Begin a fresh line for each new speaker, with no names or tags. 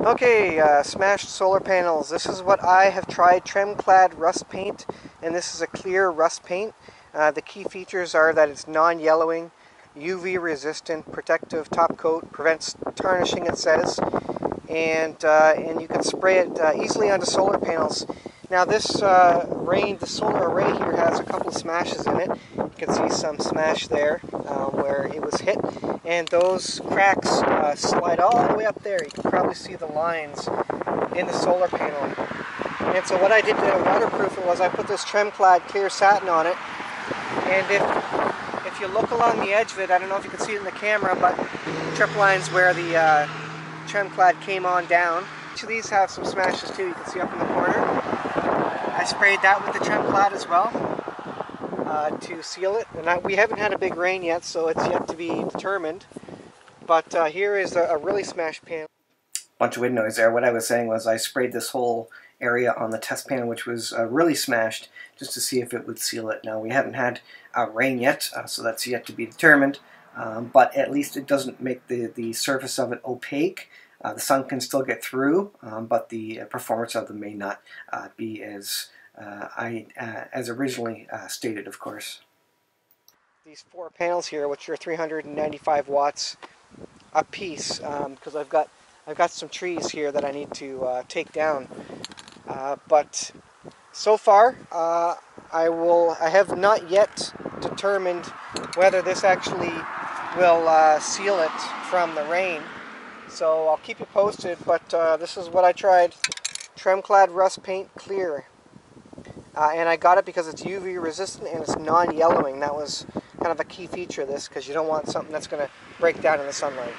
Okay, uh, smashed solar panels. This is what I have tried, Tremclad rust paint, and this is a clear rust paint. Uh, the key features are that it's non-yellowing, UV resistant, protective top coat, prevents tarnishing it says, and, uh, and you can spray it uh, easily onto solar panels. Now this uh, rain, the solar array here has a couple smashes in it. You can see some smash there uh, where it was hit. And those cracks uh, slide all the way up there. You can probably see the lines in the solar panel. And so what I did to waterproof it was I put this Tremclad clear satin on it. And if, if you look along the edge of it, I don't know if you can see it in the camera, but trip lines where the uh, Tremclad came on down. Each of these have some smashes too, you can see up in the corner. Sprayed that with the trim Tremclad as well uh, to seal it. And I, we haven't had a big rain yet, so it's yet to be determined. But uh, here is a, a, really smashed panel.
Bunch of wind noise there. What I was saying was I sprayed this whole area on the test panel, which was uh, really smashed, just to see if it would seal it. Now, we haven't had rain yet, uh, so that's yet to be determined. Um, but at least it doesn't make the, the surface of it opaque. Uh, the sun can still get through, um, but the uh, performance of them may not uh, be as uh, I uh, as originally uh, stated, of course.
These four panels here, which are 395 watts a piece, because um, I've got I've got some trees here that I need to take down. but so far, I will I have not yet determined whether this actually will seal it from the rain. So I'll keep you posted, but uh, this is what I tried. Tremclad Rust Paint Clear. Uh, and I got it because it's UV resistant and it's non-yellowing. That was kind of a key feature of this because you don't want something that's going to break down in the sunlight.